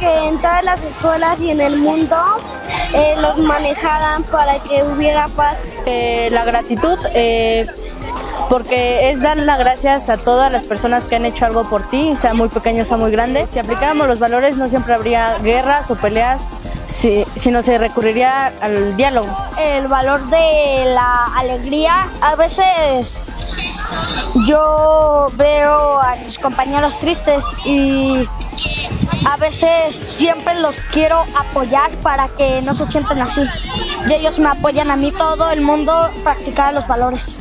en todas las escuelas y en el mundo eh, los manejaran para que hubiera paz. Eh, la gratitud, eh, porque es dar las gracias a todas las personas que han hecho algo por ti, sea muy pequeño, sea muy grande. Si aplicáramos los valores no siempre habría guerras o peleas, si, sino se recurriría al diálogo. El valor de la alegría, a veces yo veo a mis compañeros tristes y a veces siempre los quiero apoyar para que no se sientan así. Y ellos me apoyan a mí, todo el mundo practicar los valores.